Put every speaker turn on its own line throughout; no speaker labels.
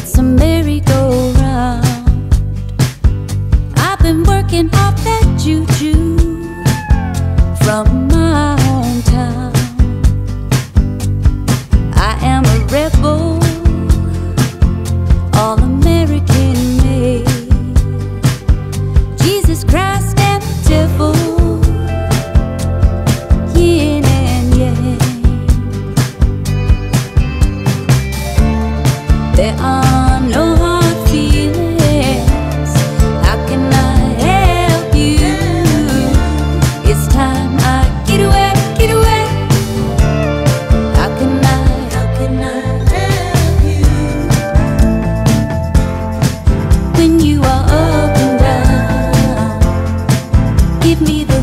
It's a merry-go-round. I've been working off that juju from my hometown. I am a rebel, all American made. Jesus Christ and the devil. Yin and yang. There are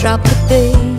drop the bass.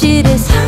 Shit is hard.